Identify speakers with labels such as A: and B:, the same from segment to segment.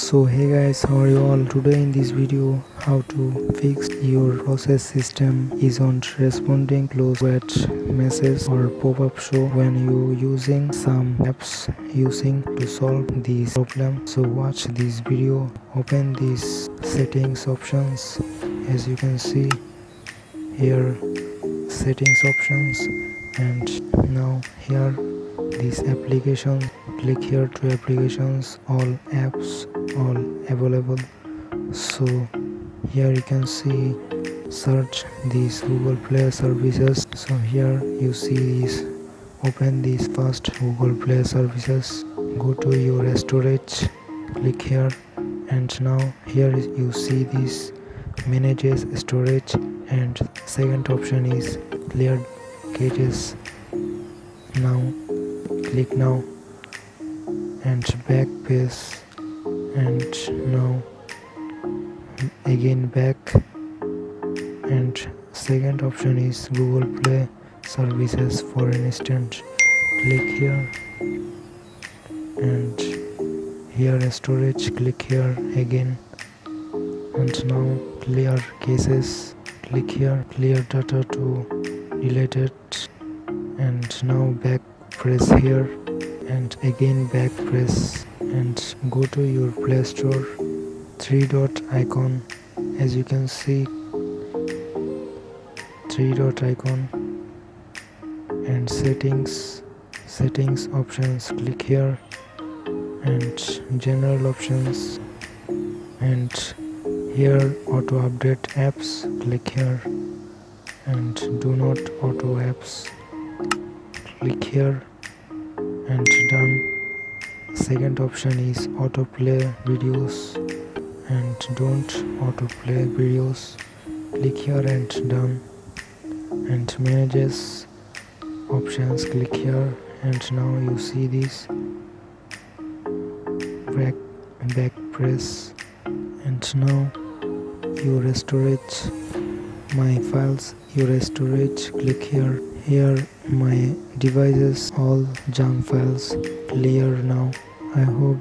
A: so hey guys how are you all? Today in this video how to fix your process system isn't responding close wet message or pop-up show when you using some apps using to solve this problem. So watch this video open these settings options. As you can see here settings options. And now here this application click here to applications all apps all available. So here you can see search these google play services. So here you see this open this first google play services. Go to your storage click here. And now here you see this manages storage. And second option is clear caches. Now click now. And back page and now again back. And second option is google play services for an instant click here. And here storage click here again. And now clear caches click here clear data to delete it. And now back press here and again back press and go to your play store three dot icon. As you can see three dot icon and settings settings options. Click here and general options and here auto update apps. Click here and do not auto apps. Click here and done. Second option is autoplay videos. And don't autoplay videos. Click here and done. And manages options. Click here and now you see this. Back back press. And now you restore it. My files your storage click here here my devices all junk files clear now. I hope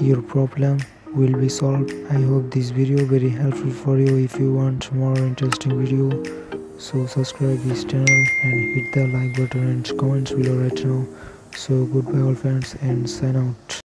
A: your problem will be solved. I hope this video very helpful for you. If you want more interesting video so subscribe this channel and hit the like button and comments below right now. So goodbye all friends and sign out